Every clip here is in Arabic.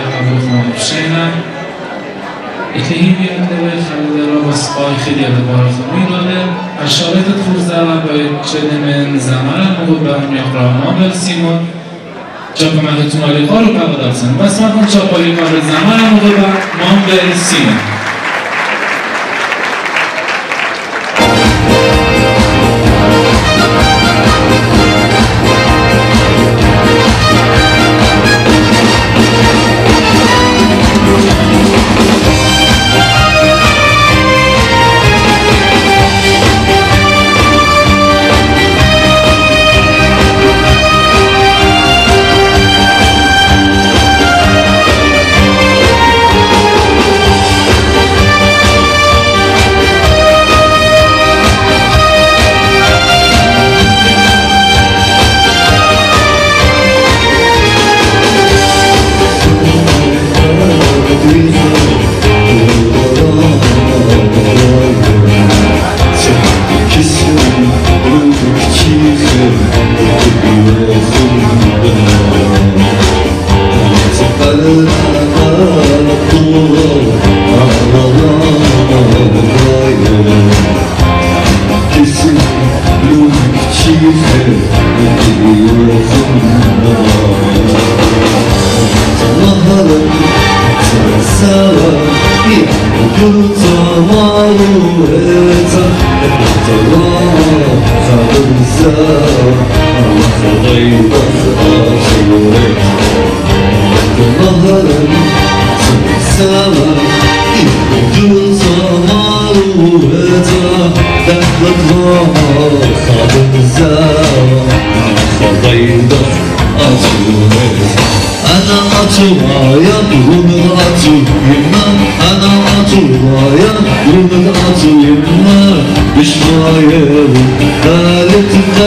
Abdurrahman Hüseyin'le Etihim yerde خلد را بسقای خیلی اعتبار خمی داده و شابت فوزده باید من زمان مقود به اون اقرامان برسیمون چاپ بس مکن چاپ آلیقا به زمان مقود به ما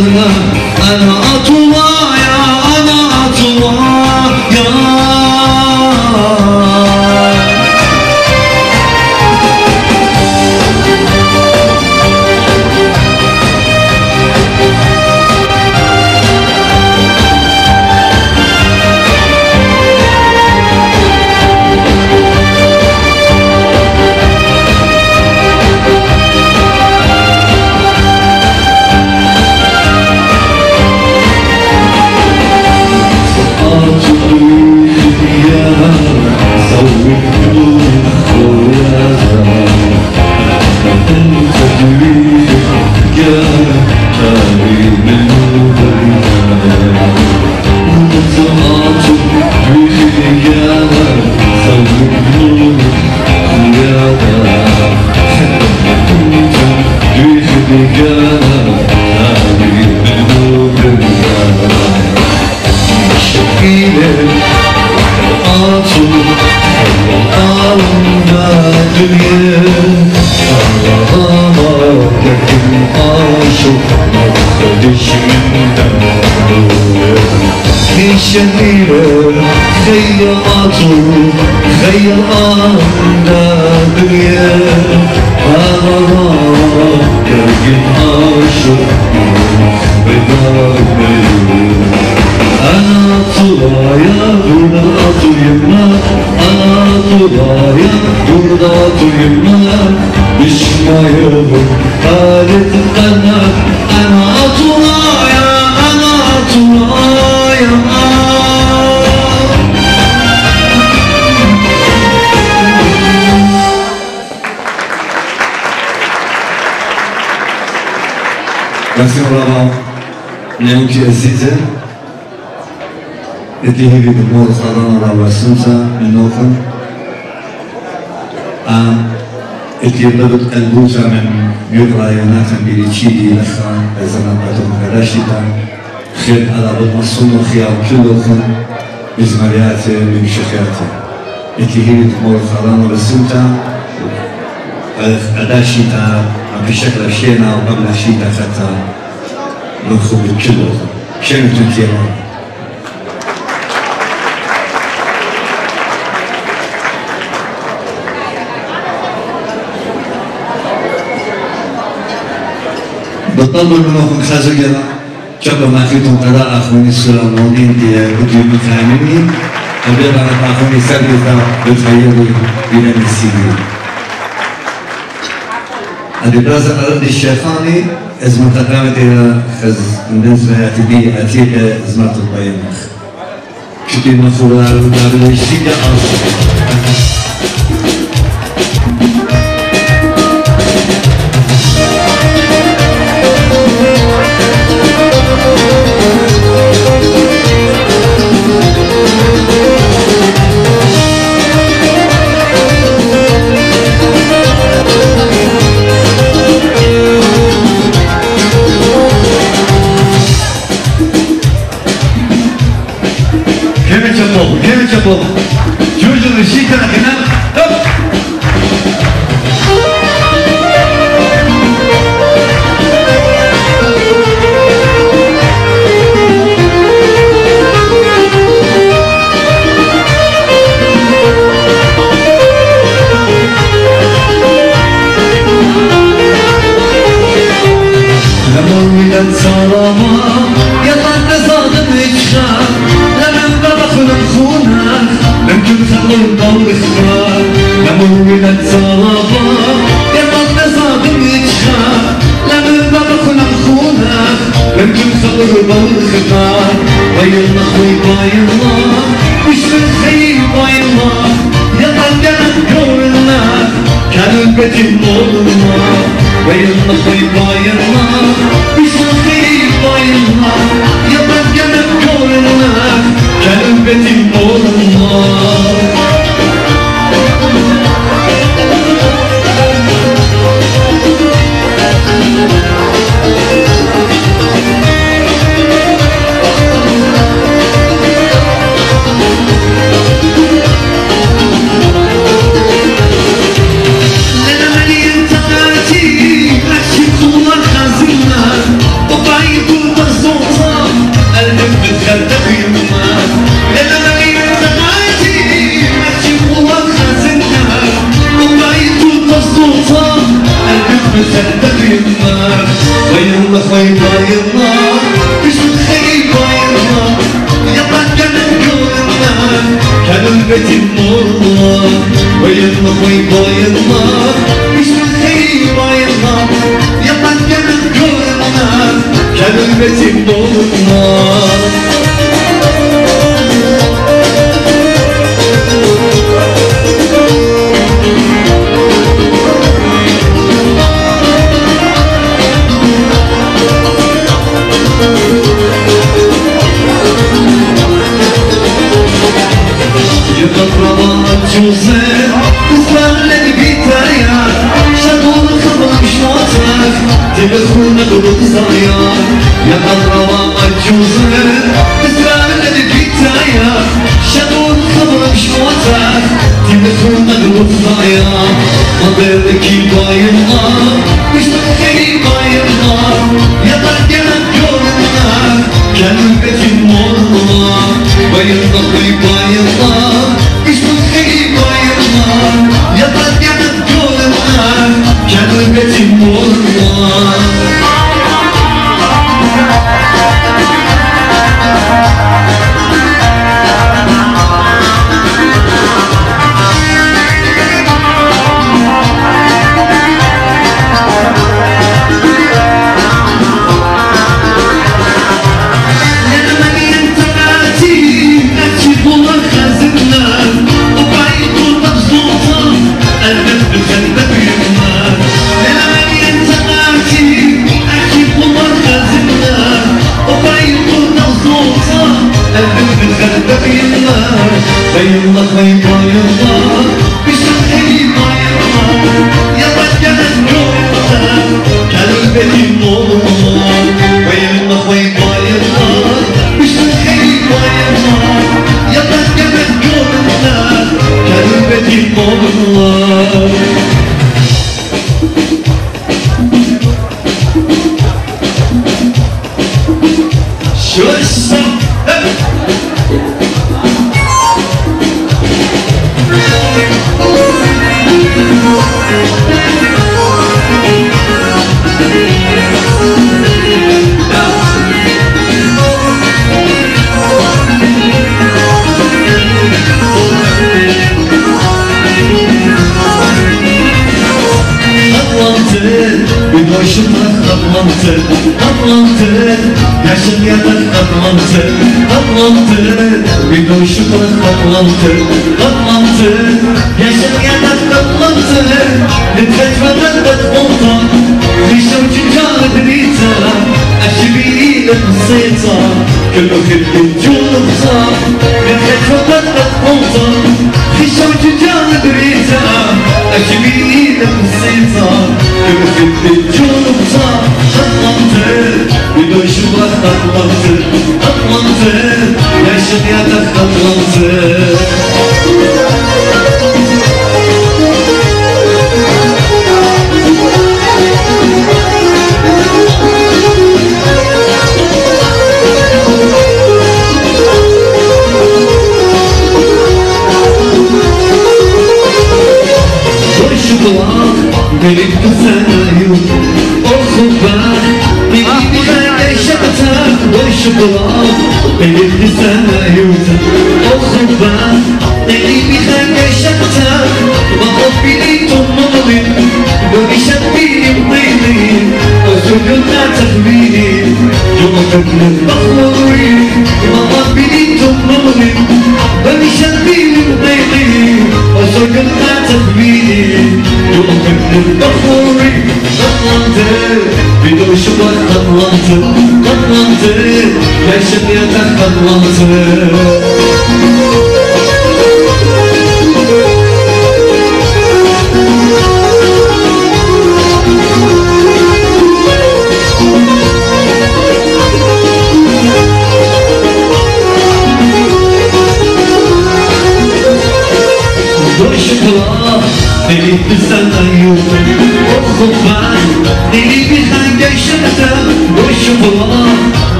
ayrılma her ayrılık Halit bana Ana Tuna ya Ana Tuna ya Merci vraiment. Benimki Azize. Dediği gibi bu Adana'da basınsa, Minok'un. Um, البوسة من يقرأ يوناثن بيليتشيدي لخا زمان باتون كراشيتا خير على بالمصوم خيار كلهم بزمريات بمشخيات اللي هي بمور صلانا وسوسة أداشيتا بشكل شينا وقبل شيتا خطا نخوب كلهم شنو تنتيرون بطلوا منهم خازقنا شكرا ما فيكم قراءة أخواني دي بدي مفهميني أبيض أنا أخواني سرقة بالخير بين هذه برازة أرد الشيخاني إذ تقامت إلى خز بالنسبة أتبي أتيك ما تطبينك شكرا مخورا لابد الشيدة أصلا Чапов, Юрий Чапов, Юрий Сикара, Хинам, Оп! dance on Alırsa Nemurlet salaba Yaman mezadı miçha Lemurda bakınan khuna Mümkün sabır balırsa Bayılma koy bayılma Düştün seyir bayılma Yaman gelen görünme Kelbetin olma Bayılma koy bayılma Düştün seyir bayılma Yaman gelen görünme Kelbetin olma. Yaşım yatak katlantı, katlantı Bir duruşu bırak katlantı, katlantı Yaşım yatak katlantı Nefret veren katlantı Yaşım çıkar bir tara Aşı bir ilan seta Kıl okul bronze Don't worry, katlandı Bir duruşu bak katlandı, katlandı Yaşam yatak katlandı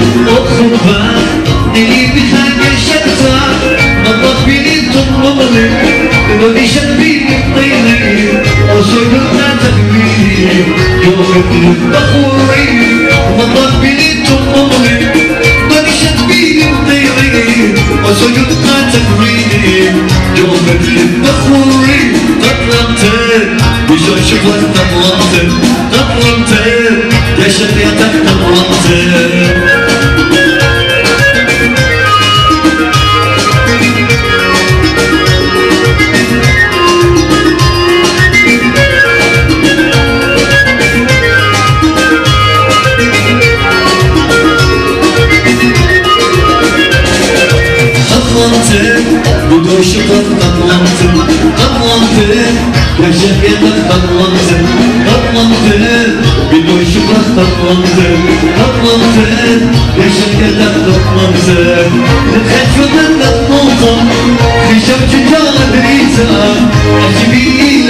بتستنى والخبان اللي بيخلق شمسة نظف بيني تمضي ولي شبيني طيني وشكرا تكبيني يوم البخوري نظف بيني تمضي ولي شبيني طيني وشكرا تكبيني يوم البخوري قطرت وشو شغلك قطرت قطرت أطلمت نتخيل منك نقطة في شوج جارد ريتا أجبي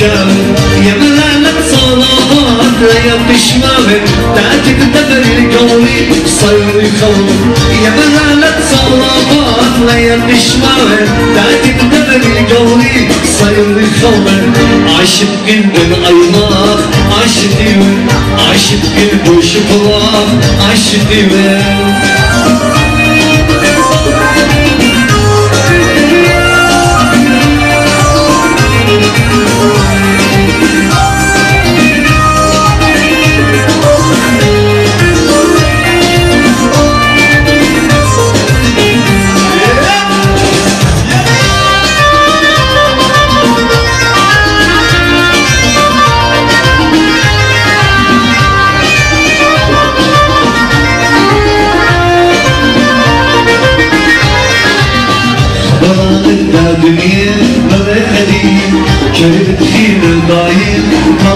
كامل يا ملالة صلوات لا يبقى شمامل تعتك دبر القولي صير الخوف يا ملالة صلوات لا يبقى شمامل تعتك دبر القولي صير الخوف عاشق قلب الأيماق عاشق ديوان عاشق قلب وشفراق عاشق ديوان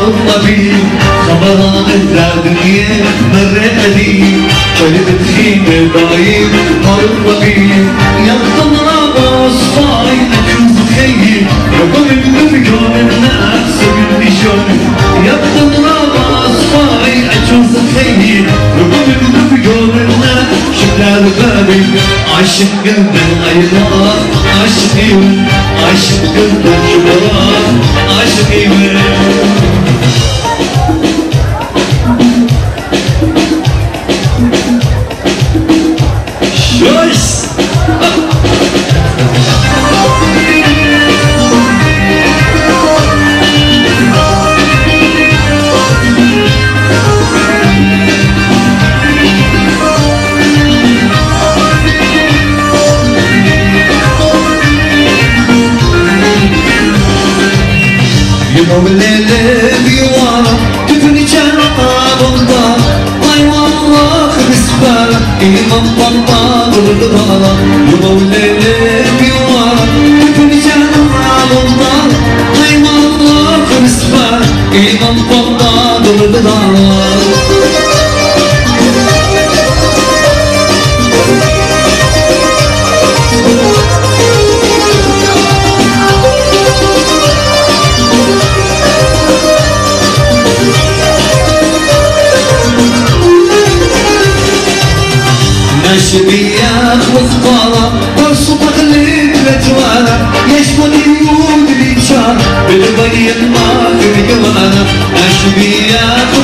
مرض طبيب خبرنا دنيا مرحلي كلمة خير ضايل مرض طبيب يا الضمرة وصفاي أشوف خيي رقم النبي الناس قلبي شون يا الضمرة وصفاي أشوف خيي رقم النبي الناس شكلها بابي عاشق قلب الأيضاء عاشقي عاشق قلب الجبران عاشقي بياخ وثقالة والصبح اللي بجوانا يشمل اليود اللي شار بالبين ما في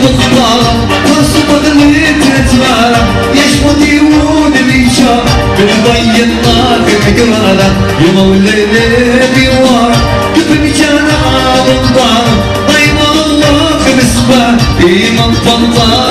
وثقالة والصبح اللي بجوانا يشمل اليود اللي شار بالبين ما في جوانا يا مولاي بيوار كيف جانا عالم طيب الله في مسبح إيمان طنطا